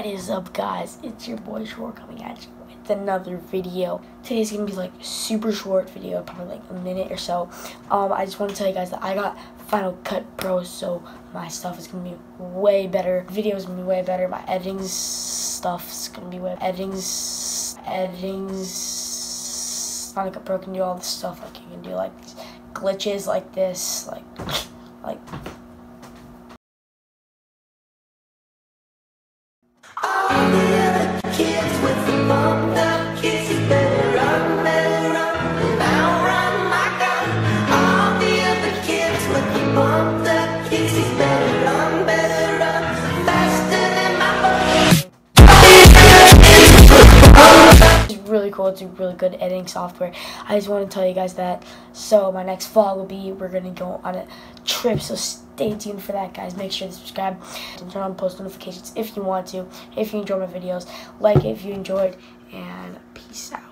up, guys? It's your boy Shore coming at you with another video. Today's gonna be like super short video, probably like a minute or so. Um, I just want to tell you guys that I got Final Cut Pro, so my stuff is gonna be way better. Videos gonna be way better. My editing stuff's gonna be way better. editing editing. Final Cut Pro can do all the stuff like you can do like glitches like this, like like really cool. It's a really good editing software. I just want to tell you guys that. So my next vlog will be we're gonna go on a trip. So stay tuned for that, guys. Make sure to subscribe and turn on post notifications if you want to. If you enjoy my videos, like if you enjoyed, and peace out.